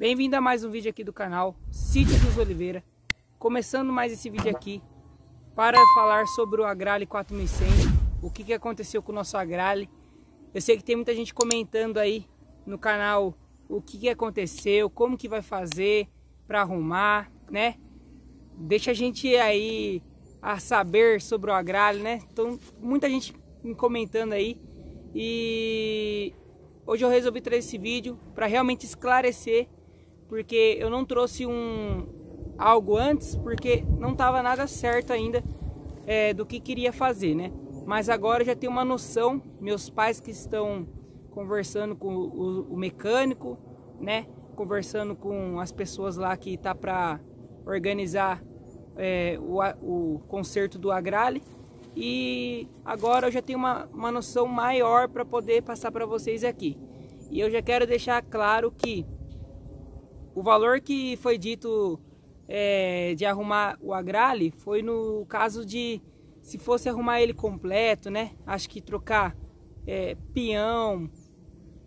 Bem-vindo a mais um vídeo aqui do canal Sítio dos Oliveira Começando mais esse vídeo aqui Para falar sobre o Agrale 4100 O que, que aconteceu com o nosso Agrale Eu sei que tem muita gente comentando aí no canal O que, que aconteceu, como que vai fazer para arrumar, né? Deixa a gente aí a saber sobre o Agrale, né? Então, muita gente me comentando aí E hoje eu resolvi trazer esse vídeo para realmente esclarecer porque eu não trouxe um algo antes, porque não estava nada certo ainda é, do que queria fazer, né? Mas agora já tenho uma noção, meus pais que estão conversando com o, o mecânico, né? Conversando com as pessoas lá que tá para organizar é, o, o concerto do Agrale e agora eu já tenho uma, uma noção maior para poder passar para vocês aqui. E eu já quero deixar claro que o valor que foi dito é, de arrumar o agrale foi no caso de se fosse arrumar ele completo, né? Acho que trocar é, peão,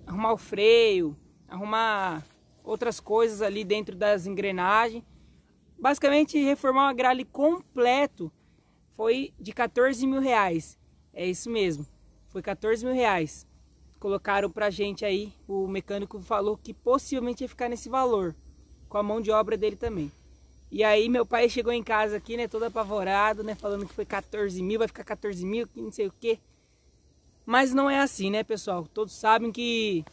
arrumar o freio, arrumar outras coisas ali dentro das engrenagens. Basicamente reformar o agrale completo foi de 14 mil reais. É isso mesmo, foi 14 mil reais colocaram pra gente aí, o mecânico falou que possivelmente ia ficar nesse valor, com a mão de obra dele também. E aí meu pai chegou em casa aqui, né, todo apavorado, né, falando que foi 14 mil, vai ficar 14 mil, que não sei o que. Mas não é assim, né, pessoal? Todos sabem que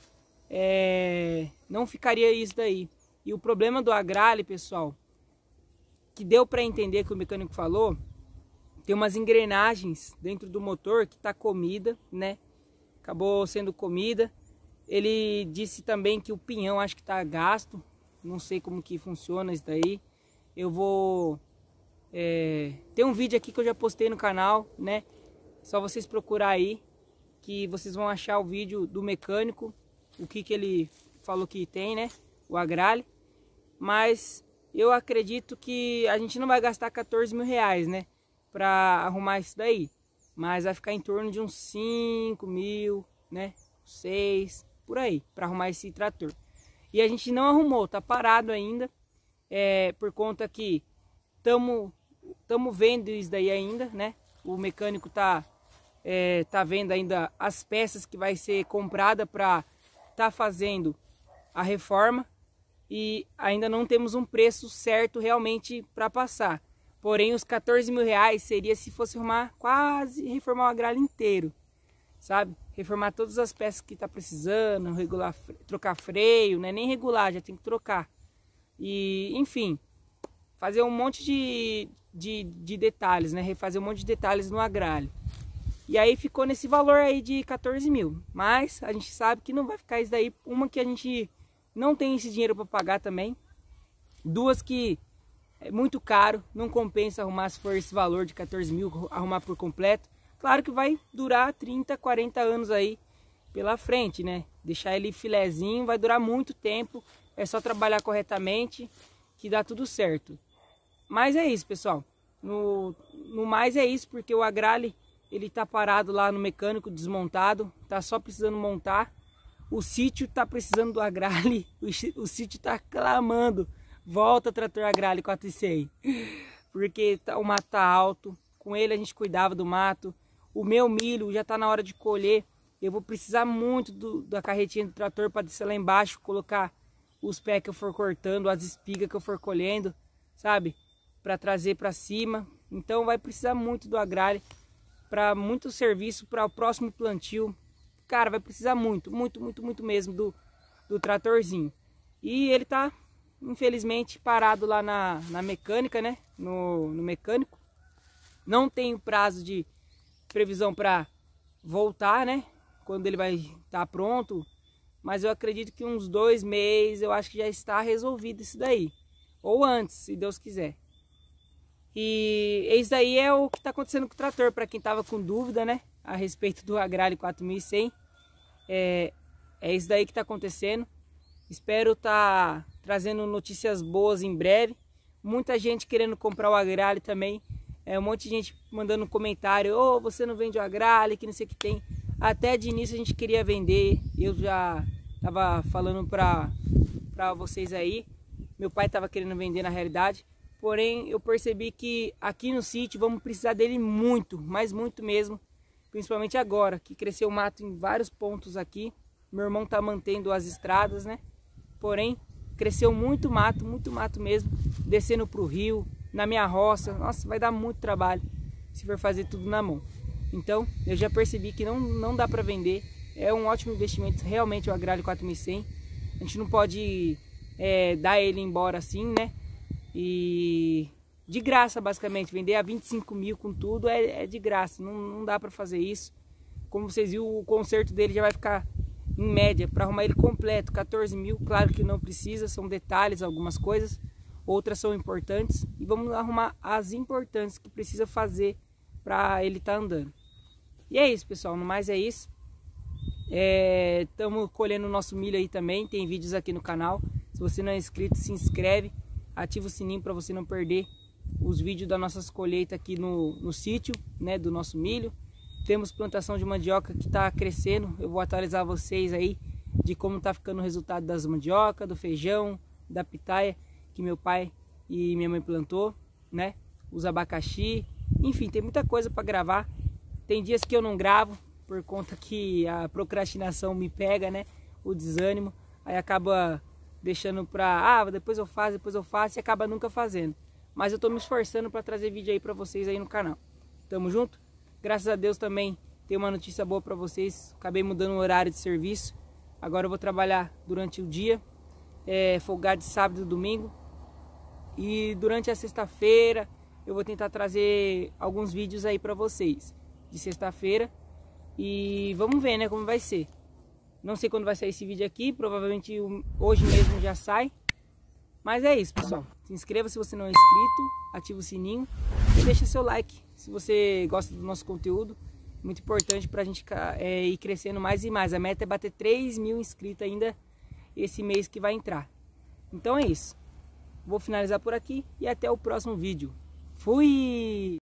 é, não ficaria isso daí. E o problema do agrale, pessoal, que deu para entender que o mecânico falou, tem umas engrenagens dentro do motor que tá comida, né? Acabou sendo comida. Ele disse também que o pinhão acho que está gasto. Não sei como que funciona isso daí. Eu vou... É, tem um vídeo aqui que eu já postei no canal, né? Só vocês procurar aí que vocês vão achar o vídeo do mecânico, o que que ele falou que tem, né? O agrale. Mas eu acredito que a gente não vai gastar 14 mil reais, né? Pra arrumar isso daí mas vai ficar em torno de uns 5 mil, né? 6, por aí, para arrumar esse trator. E a gente não arrumou, tá parado ainda, é, por conta que estamos tamo vendo isso daí ainda, né? O mecânico tá, é, tá vendo ainda as peças que vai ser comprada para tá fazendo a reforma e ainda não temos um preço certo realmente para passar. Porém, os 14 mil reais seria se fosse arrumar quase reformar o agralho inteiro, sabe? Reformar todas as peças que está precisando, regular, trocar freio, não é nem regular, já tem que trocar. E, enfim, fazer um monte de, de, de detalhes, né? Refazer um monte de detalhes no agralho. E aí ficou nesse valor aí de 14 mil. Mas a gente sabe que não vai ficar isso daí. Uma que a gente não tem esse dinheiro para pagar também. Duas que é muito caro, não compensa arrumar se for esse valor de 14 mil, arrumar por completo. Claro que vai durar 30, 40 anos aí pela frente, né? Deixar ele filezinho vai durar muito tempo, é só trabalhar corretamente que dá tudo certo. Mas é isso, pessoal. No, no mais é isso, porque o agrale ele tá parado lá no mecânico, desmontado, tá só precisando montar. O sítio tá precisando do agrale, o, o sítio tá clamando Volta trator agrale 400. Porque tá, o mato tá alto. Com ele a gente cuidava do mato. O meu milho já tá na hora de colher. Eu vou precisar muito do, da carretinha do trator para descer lá embaixo, colocar os pés que eu for cortando, as espigas que eu for colhendo, sabe? Para trazer para cima. Então vai precisar muito do agrale para muito serviço para o próximo plantio. Cara, vai precisar muito, muito, muito, muito mesmo do, do tratorzinho. E ele tá infelizmente parado lá na, na mecânica, né? No, no mecânico. Não tenho prazo de previsão para voltar, né? Quando ele vai estar tá pronto. Mas eu acredito que uns dois meses eu acho que já está resolvido isso daí. Ou antes, se Deus quiser. E isso daí é o que está acontecendo com o trator, para quem estava com dúvida, né? A respeito do Agrale 4100. É, é isso daí que está acontecendo. Espero estar tá trazendo notícias boas em breve. Muita gente querendo comprar o Agrale também. É, um monte de gente mandando comentário, ô, oh, você não vende o Agrale, que não sei o que tem. Até de início a gente queria vender, eu já tava falando para vocês aí. Meu pai estava querendo vender na realidade, porém eu percebi que aqui no sítio vamos precisar dele muito, mas muito mesmo, principalmente agora, que cresceu mato em vários pontos aqui. Meu irmão está mantendo as estradas, né? Porém, cresceu muito mato, muito mato mesmo, descendo para o rio, na minha roça. Nossa, vai dar muito trabalho se for fazer tudo na mão. Então, eu já percebi que não, não dá para vender. É um ótimo investimento, realmente, o Agrário 4100. A gente não pode é, dar ele embora assim, né? E de graça, basicamente. Vender a 25 mil com tudo é, é de graça. Não, não dá para fazer isso. Como vocês viram, o conserto dele já vai ficar em média, para arrumar ele completo, 14 mil. Claro que não precisa, são detalhes, algumas coisas. Outras são importantes. E vamos arrumar as importantes que precisa fazer para ele estar tá andando. E é isso, pessoal. No mais é isso. Estamos é, colhendo o nosso milho aí também. Tem vídeos aqui no canal. Se você não é inscrito, se inscreve. Ativa o sininho para você não perder os vídeos das nossas colheitas aqui no, no sítio, né, do nosso milho. Temos plantação de mandioca que está crescendo. Eu vou atualizar vocês aí de como está ficando o resultado das mandioca, do feijão, da pitaia que meu pai e minha mãe plantou, né? Os abacaxi, enfim, tem muita coisa para gravar. Tem dias que eu não gravo por conta que a procrastinação me pega, né? O desânimo, aí acaba deixando para, ah, depois eu faço, depois eu faço e acaba nunca fazendo. Mas eu tô me esforçando para trazer vídeo aí para vocês aí no canal. Tamo junto? Graças a Deus também tem uma notícia boa para vocês. Acabei mudando o horário de serviço. Agora eu vou trabalhar durante o dia, é, folgar de sábado e domingo. E durante a sexta-feira eu vou tentar trazer alguns vídeos aí para vocês de sexta-feira e vamos ver, né, como vai ser. Não sei quando vai sair esse vídeo aqui, provavelmente hoje mesmo já sai. Mas é isso, pessoal. Se inscreva se você não é inscrito, ativa o sininho e deixa seu like se você gosta do nosso conteúdo. Muito importante para a gente é, ir crescendo mais e mais. A meta é bater 3 mil inscritos ainda esse mês que vai entrar. Então é isso. Vou finalizar por aqui e até o próximo vídeo. Fui!